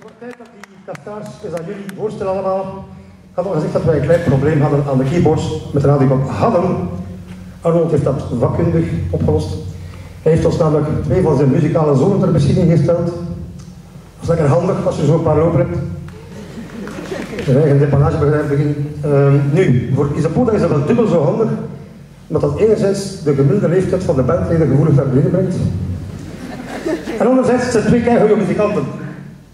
wordt tijd dat die kastaars eens aan jullie voorstellen allemaal. Ik had al gezegd dat wij een klein probleem hadden aan de keyboards met de radio hadden. Arnold heeft dat vakkundig opgelost. Hij heeft ons namelijk twee van zijn muzikale zonen ter beschikking gesteld. Dat is lekker handig als je zo'n paar lopen hebt. Een eigen depanagebedrijf beginnen. Ehm, nu, voor Isapoda is dat dubbel zo handig, omdat dat enerzijds de gemiddelde leeftijd van de bandleden gevoelig naar beneden brengt. En anderzijds zijn twee keigoede muzikanten.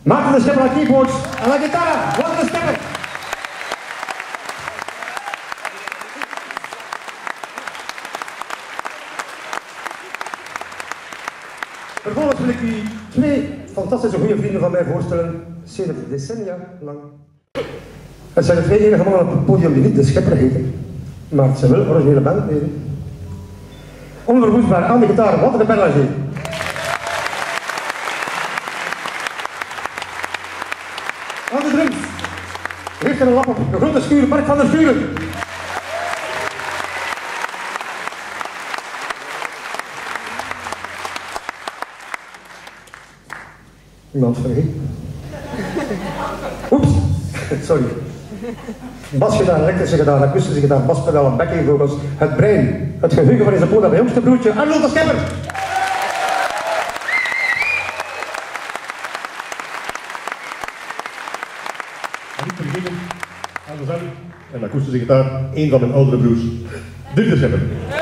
Maarten de Schepper aan keyboards en aan gitaar. Wat de Schepper! Vervolgens wil ik u twee fantastische goede vrienden van mij voorstellen, sinds decennia lang. Het zijn de twee enige mannen op het podium die niet de Schepper heten, maar zijn wel originele bandleden. Onverwoestbaar aan de gitaar, wat de Berlager. Aan de drums. Een lap. De grote schuur, Mark van der Schuren. Iemand vergeten. Oeps, sorry. Basgitaar, elektrische gitaar, akoestische gitaar, baspedalen, backingvogels, het brein, het geheugen van Isabella, mijn jongste broertje, Arnold de Schepper. En niet vergeten aan de zang en de akoestische gitaar, één van mijn oudere broers, Dirk de Schepper.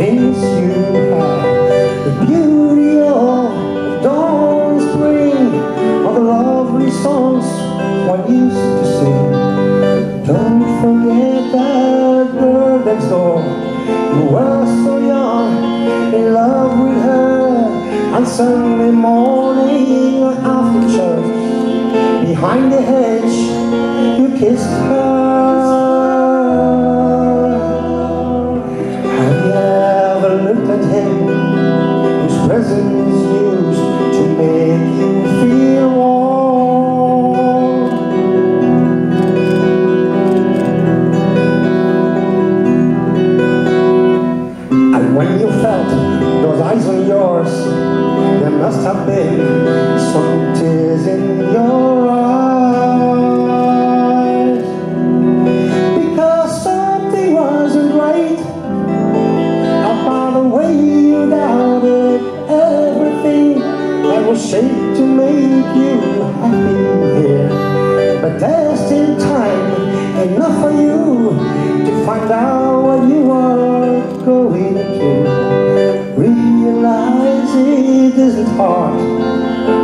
The you had, the beauty of dawn, spring, all the lovely songs one used to sing. Don't forget that girl next door. You were so young, in love with her. On Sunday morning after church, behind the hedge, you kissed her. Have been some tears in your hard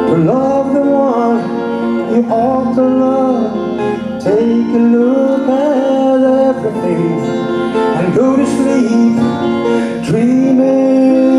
to love the one you ought to love. Take a look at everything and go to sleep dreaming.